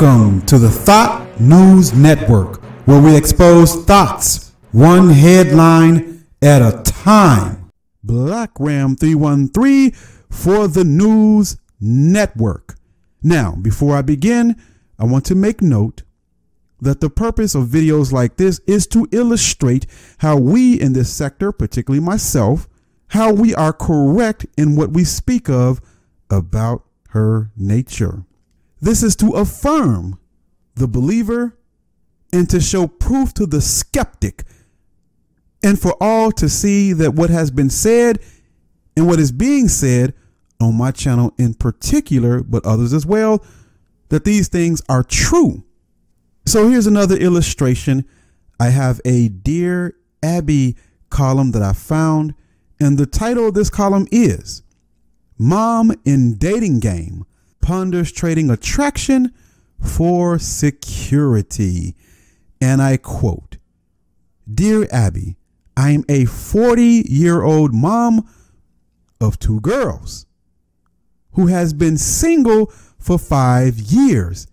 Welcome to the Thought News Network, where we expose thoughts one headline at a time. Black Ram 313 for the News Network. Now, before I begin, I want to make note that the purpose of videos like this is to illustrate how we in this sector, particularly myself, how we are correct in what we speak of about her nature. This is to affirm the believer and to show proof to the skeptic and for all to see that what has been said and what is being said on my channel in particular, but others as well, that these things are true. So here's another illustration. I have a Dear Abby column that I found, and the title of this column is Mom in Dating Game ponders trading attraction for security. And I quote Dear Abby, I am a 40 year old mom of two girls who has been single for five years.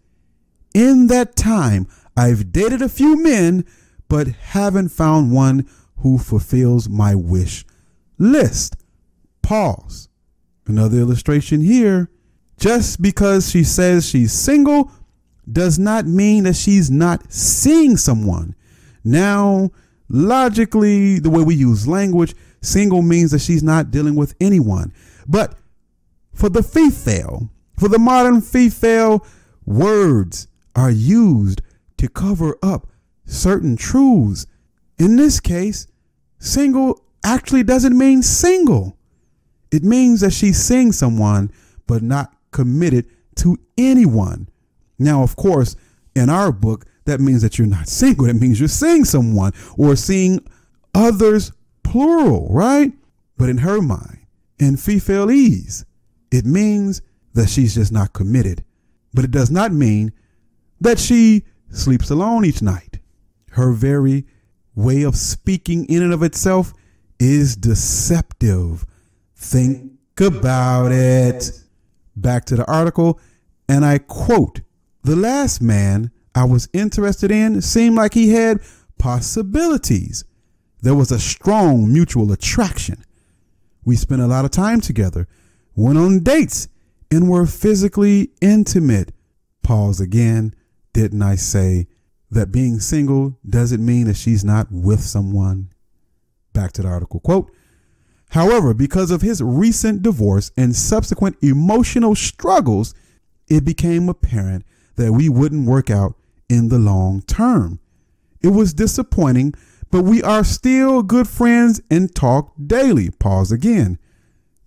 In that time, I've dated a few men, but haven't found one who fulfills my wish list. Pause. Another illustration here. Just because she says she's single does not mean that she's not seeing someone. Now, logically, the way we use language, single means that she's not dealing with anyone. But for the female, for the modern female, words are used to cover up certain truths. In this case, single actually doesn't mean single. It means that she's seeing someone, but not committed to anyone. Now, of course, in our book, that means that you're not single. That means you're seeing someone or seeing others, plural, right? But in her mind, in ease, it means that she's just not committed. But it does not mean that she sleeps alone each night. Her very way of speaking in and of itself is deceptive. Think about it. Back to the article, and I quote The last man I was interested in seemed like he had possibilities. There was a strong mutual attraction. We spent a lot of time together, went on dates, and were physically intimate. Pause again. Didn't I say that being single doesn't mean that she's not with someone? Back to the article. Quote However, because of his recent divorce and subsequent emotional struggles, it became apparent that we wouldn't work out in the long term. It was disappointing, but we are still good friends and talk daily. Pause again.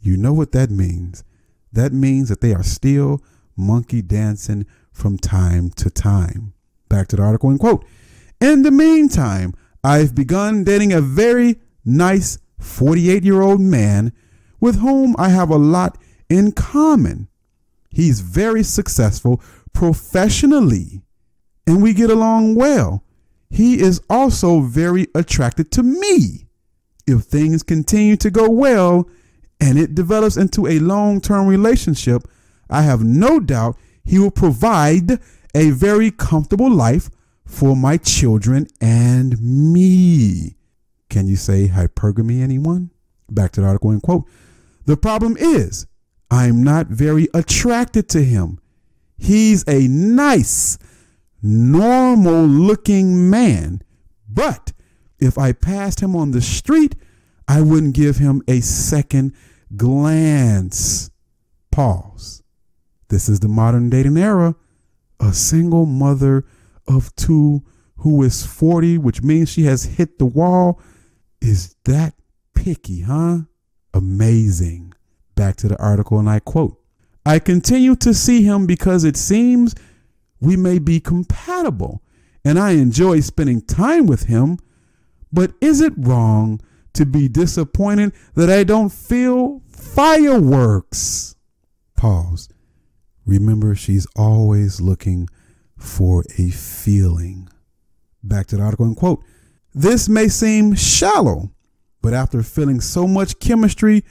You know what that means. That means that they are still monkey dancing from time to time. Back to the article and quote. In the meantime, I've begun dating a very nice 48 year old man with whom I have a lot in common. He's very successful professionally and we get along well. He is also very attracted to me. If things continue to go well and it develops into a long term relationship, I have no doubt he will provide a very comfortable life for my children and me. Can you say hypergamy, anyone? Back to the article and quote. The problem is, I'm not very attracted to him. He's a nice, normal looking man. But if I passed him on the street, I wouldn't give him a second glance. Pause. This is the modern dating era. A single mother of two who is 40, which means she has hit the wall is that picky, huh? Amazing. Back to the article, and I quote I continue to see him because it seems we may be compatible, and I enjoy spending time with him. But is it wrong to be disappointed that I don't feel fireworks? Pause. Remember, she's always looking for a feeling. Back to the article and quote this may seem shallow, but after feeling so much chemistry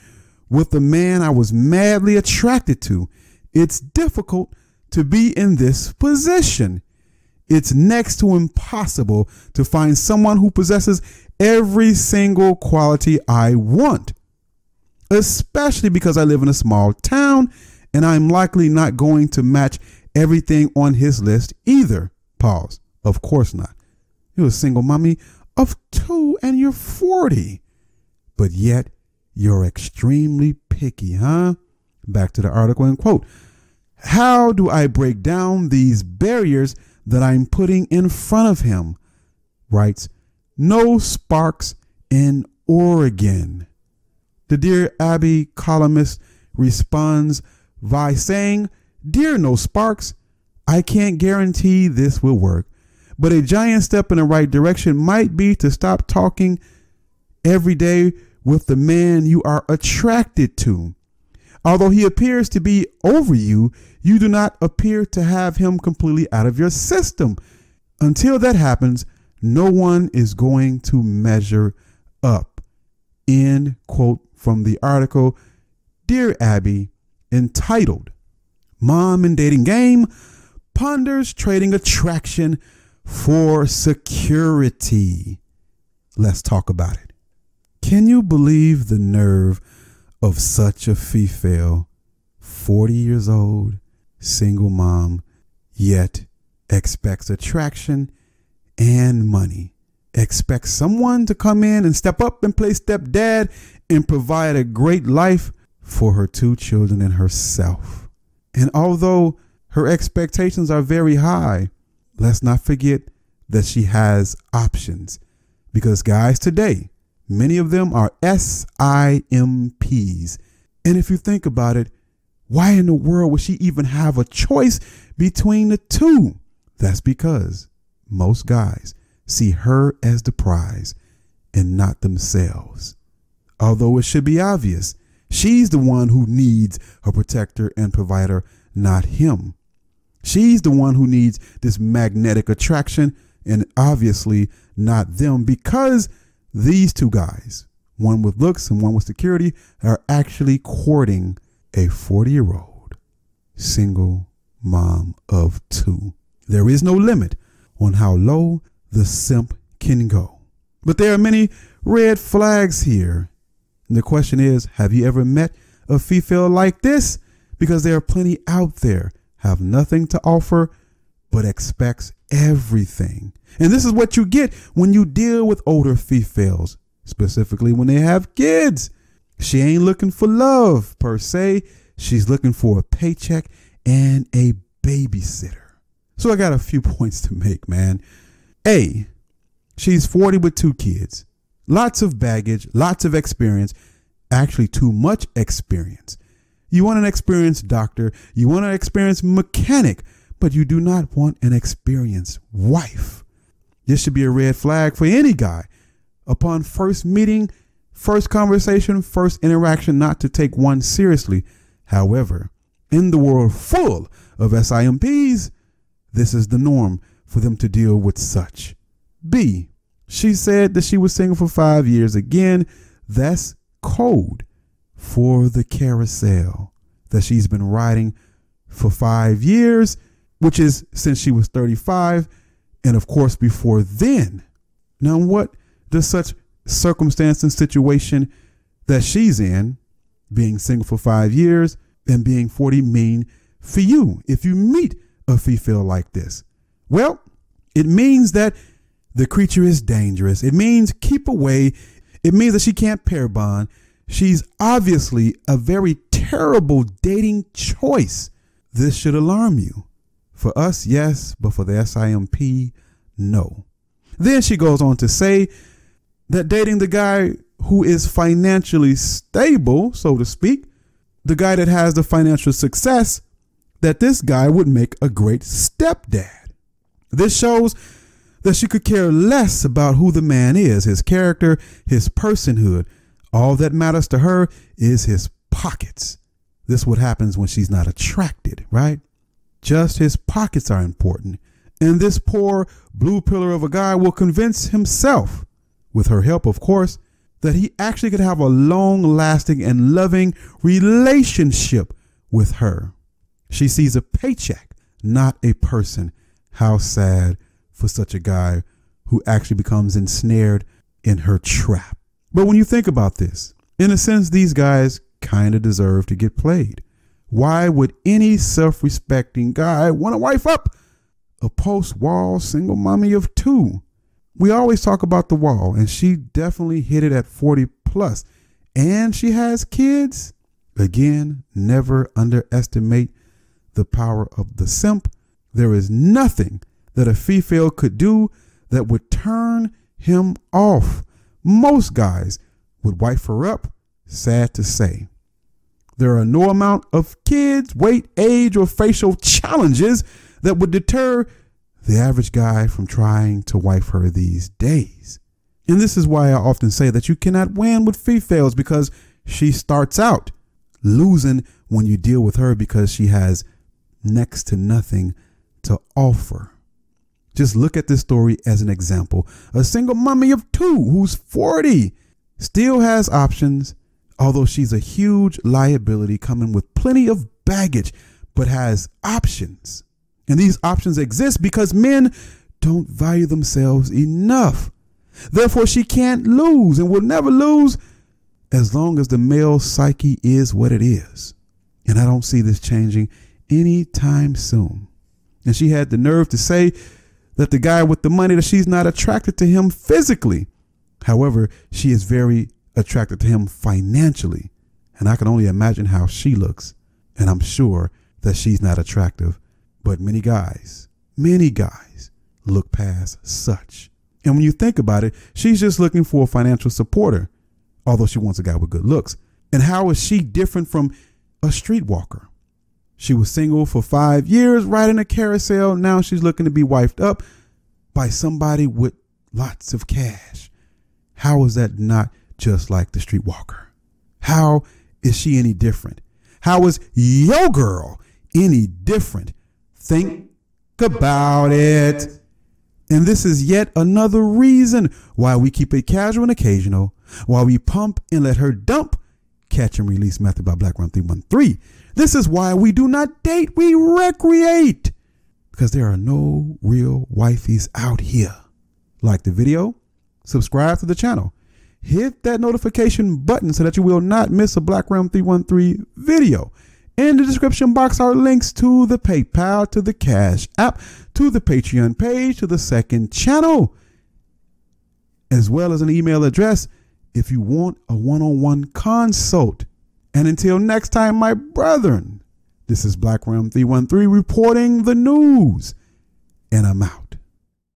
with the man I was madly attracted to, it's difficult to be in this position. It's next to impossible to find someone who possesses every single quality I want, especially because I live in a small town and I'm likely not going to match everything on his list either. Pause. Of course not. You're a single mommy of two and you're 40. But yet you're extremely picky, huh? Back to the article and quote How do I break down these barriers that I'm putting in front of him? Writes, No sparks in Oregon. The Dear Abby columnist responds by saying, Dear No Sparks, I can't guarantee this will work, but a giant step in the right direction might be to stop talking every day with the man you are attracted to. Although he appears to be over you, you do not appear to have him completely out of your system. Until that happens, no one is going to measure up. End quote from the article Dear Abby, entitled Mom and Dating Game ponders trading attraction for security. Let's talk about it. Can you believe the nerve of such a female, 40 years old, single mom, yet expects attraction and money? Expects someone to come in and step up and play stepdad and provide a great life for her two children and herself. And although her expectations are very high, let's not forget that she has options. Because, guys, today, many of them are SIMPs. And if you think about it, why in the world would she even have a choice between the two? That's because most guys see her as the prize and not themselves. Although it should be obvious, she's the one who needs her protector and provider, not him. She's the one who needs this magnetic attraction and obviously not them because these two guys, one with looks and one with security, are actually courting a 40 year old single mom of two. There is no limit on how low the simp can go. But there are many red flags here. And the question is have you ever met a female like this? Because there are plenty out there have nothing to offer, but expects everything. And this is what you get when you deal with older females, specifically when they have kids. She ain't looking for love per se. She's looking for a paycheck and a babysitter. So I got a few points to make, man. A, she's 40 with two kids. Lots of baggage, lots of experience, actually too much experience. You want an experienced doctor, you want an experienced mechanic, but you do not want an experienced wife. This should be a red flag for any guy. Upon first meeting, first conversation, first interaction, not to take one seriously. However, in the world full of SIMPs, this is the norm for them to deal with such. B. She said that she was single for five years. Again, that's code for the carousel that she's been riding for five years, which is since she was 35, and of course before then. Now, what does such circumstance and situation that she's in, being single for five years and being 40, mean for you if you meet a female like this? Well, it means that the creature is dangerous. It means keep away. It means that she can't pair bond. She's obviously a very terrible dating choice. This should alarm you. For us, yes, but for the SIMP, no. Then she goes on to say that dating the guy who is financially stable, so to speak, the guy that has the financial success, that this guy would make a great stepdad. This shows that she could care less about who the man is, his character, his personhood. All that matters to her is his pockets. This what happens when she's not attracted, right? Just his pockets are important. And this poor blue pillar of a guy will convince himself, with her help, of course, that he actually could have a long lasting and loving relationship with her. She sees a paycheck not a person. How sad for such a guy who actually becomes ensnared in her trap. But when you think about this, in a sense, these guys kind of deserve to get played. Why would any self respecting guy want to wife up a post wall single mommy of two? We always talk about the wall, and she definitely hit it at 40 plus, and she has kids. Again, never underestimate the power of the simp. There is nothing that a female could do that would turn him off. Most guys would wife her up, sad to say. There are no amount of kids, weight, age, or facial challenges that would deter the average guy from trying to wife her these days. And this is why I often say that you cannot win with females because she starts out losing when you deal with her because she has next to nothing to offer. Just look at this story as an example. A single mommy of two who's 40 still has options, although she's a huge liability coming with plenty of baggage, but has options. And these options exist because men don't value themselves enough. Therefore, she can't lose and will never lose as long as the male psyche is what it is. And I don't see this changing anytime soon. And she had the nerve to say that the guy with the money that she's not attracted to him physically. However, she is very attracted to him financially. And I can only imagine how she looks. And I'm sure that she's not attractive. But many guys, many guys look past such. And when you think about it, she's just looking for a financial supporter, although she wants a guy with good looks. And how is she different from a streetwalker? She was single for five years, riding a carousel. Now she's looking to be wifed up by somebody with lots of cash. How is that not just like the streetwalker? How is she any different? How is your girl any different? Think about it. And this is yet another reason why we keep it casual and occasional, why we pump and let her dump. Catch and release method by Black Ram 313. This is why we do not date, we recreate. Because there are no real wifeys out here. Like the video, subscribe to the channel, hit that notification button so that you will not miss a Black Ram 313 video. In the description box are links to the PayPal, to the Cash app, to the Patreon page, to the second channel, as well as an email address if you want a one on one consult. And until next time, my brethren, this is Black Ram 313 reporting the news, and I'm out.